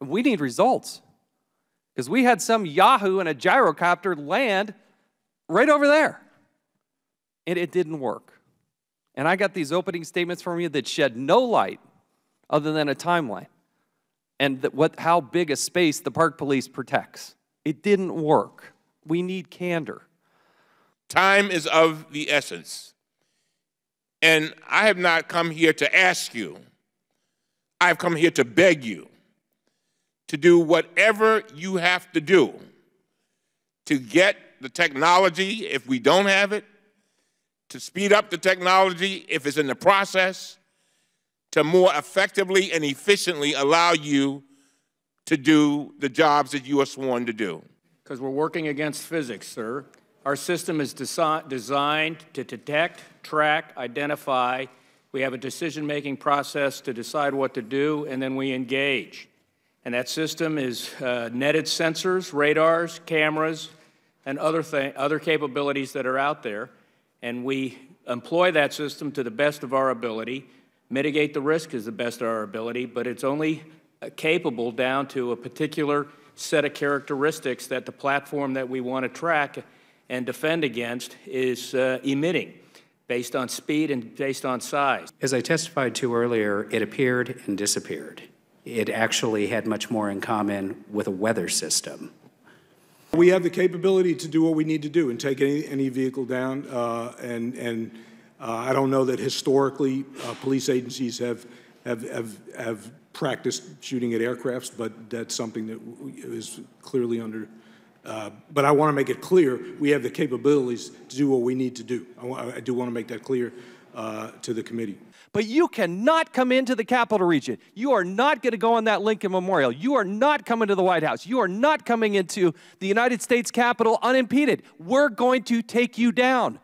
We need results. Because we had some Yahoo in a gyrocopter land right over there. And it didn't work. And I got these opening statements from you that shed no light other than a timeline and what, how big a space the park police protects. It didn't work. We need candor. Time is of the essence. And I have not come here to ask you, I've come here to beg you to do whatever you have to do to get the technology, if we don't have it, to speed up the technology if it's in the process, to more effectively and efficiently allow you to do the jobs that you are sworn to do. Because we're working against physics, sir. Our system is desi designed to detect, track, identify. We have a decision-making process to decide what to do, and then we engage. And that system is uh, netted sensors, radars, cameras, and other, other capabilities that are out there. And we employ that system to the best of our ability, mitigate the risk as the best of our ability, but it's only uh, capable down to a particular set of characteristics that the platform that we want to track and defend against is uh, emitting based on speed and based on size. As I testified to earlier, it appeared and disappeared. It actually had much more in common with a weather system. We have the capability to do what we need to do and take any, any vehicle down. Uh, and and uh, I don't know that historically uh, police agencies have, have, have, have practiced shooting at aircrafts, but that's something that is clearly under. Uh, but I want to make it clear we have the capabilities to do what we need to do. I, I do want to make that clear uh, to the committee. But you cannot come into the capital region. You are not going to go on that Lincoln Memorial. You are not coming to the White House. You are not coming into the United States Capitol unimpeded. We're going to take you down.